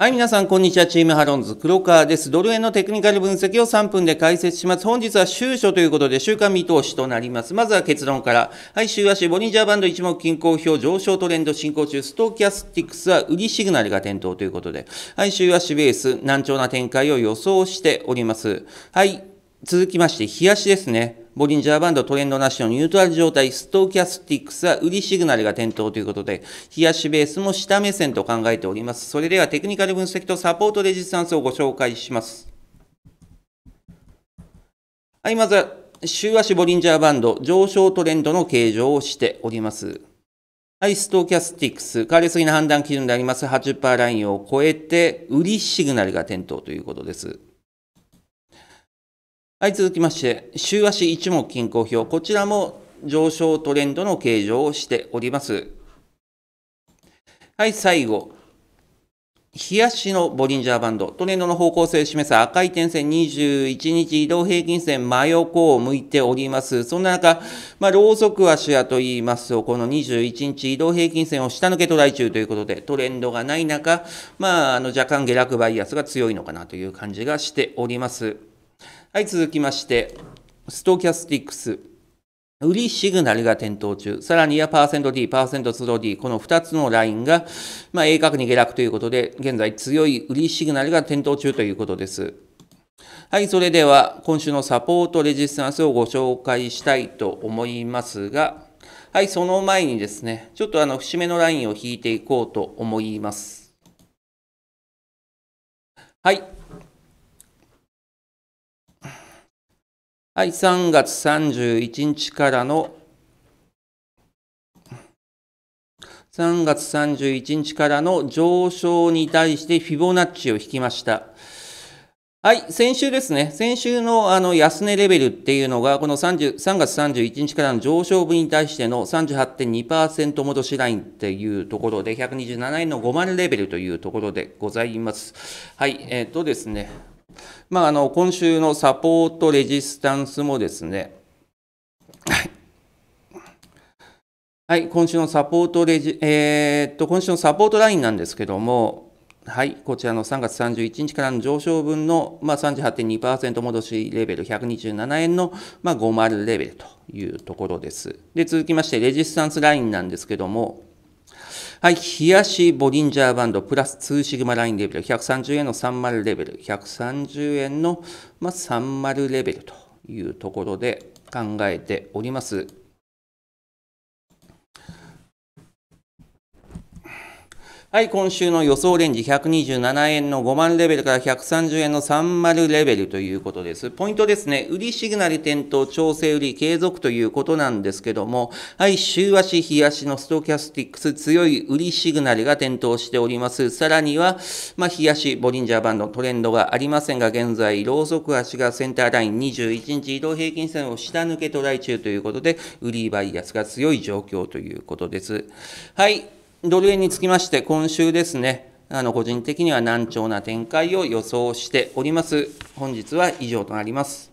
はい、皆さん、こんにちは。チームハロンズ、黒川です。ドル円のテクニカル分析を3分で解説します。本日は週初ということで、週間見通しとなります。まずは結論から。はい、週足、ボリンジャーバンド一目均衡表、上昇トレンド進行中、ストーキャスティクスは売りシグナルが点灯ということで、はい、週足ベース、軟調な展開を予想しております。はい、続きまして、日足ですね。ボリンジャーバンドトレンドなしのニュートラル状態、ストーキャスティックスは売りシグナルが点灯ということで、日足ベースも下目線と考えております。それではテクニカル分析とサポートレジスタンスをご紹介します。はい、まずは、週足ボリンジャーバンド、上昇トレンドの形状をしております。はい、ストーキャスティックス、変わりすぎな判断基準であります80%ラインを超えて、売りシグナルが点灯ということです。はい、続きまして、週足一目均衡表。こちらも上昇トレンドの形状をしております。はい、最後。日足のボリンジャーバンド。トレンドの方向性を示す赤い点線21日移動平均線真横を向いております。そんな中、まあ、ローソク足やと言いますと、この21日移動平均線を下抜けトライ中ということで、トレンドがない中、まあ、あの若干下落バイアスが強いのかなという感じがしております。はい、続きまして、ストキャスティックス。売りシグナルが点灯中。さらにはパーセント D、パーセントスロー D、この2つのラインが、まあ、鋭角に下落ということで、現在強い売りシグナルが点灯中ということです。はい、それでは今週のサポートレジスタンスをご紹介したいと思いますが、はい、その前にですね、ちょっとあの節目のラインを引いていこうと思います。はい、はい、3月31日からの3月31日からの上昇に対してフィボナッチを引きました。はい、先週ですね、先週のあの安値レベルっていうのが、この3 3月31日からの上昇分に対しての38.2%戻しラインっていうところで、127円の50レベルというところでございます。はい、えっ、ー、とですね、まあ、あの今週のサポートレジスタンスもですね、はい、今週のサポートレジ、えー、っと、今週のサポートラインなんですけども、はい、こちらの3月31日からの上昇分の、まあ、38.2%戻しレベル127円の、まあ、50レベルというところです。で、続きまして、レジスタンスラインなんですけども、はい、冷やしボリンジャーバンドプラス2シグマラインレベル、130円の30レベル、130円の、まあ、30レベルというところで考えております。はい、今週の予想レンジ127円の5万レベルから130円の30レベルということです。ポイントですね、売りシグナル点灯、調整売り継続ということなんですけども、はい、週足、日足のストキャスティックス強い売りシグナルが点灯しております。さらには、まあ、日足、ボリンジャーバンドトレンドがありませんが、現在、ローソク足がセンターライン21日移動平均線を下抜けトライ中ということで、売りバイアスが強い状況ということです。はい。ドル円につきまして、今週ですね、あの個人的には難聴な展開を予想しております。本日は以上となります。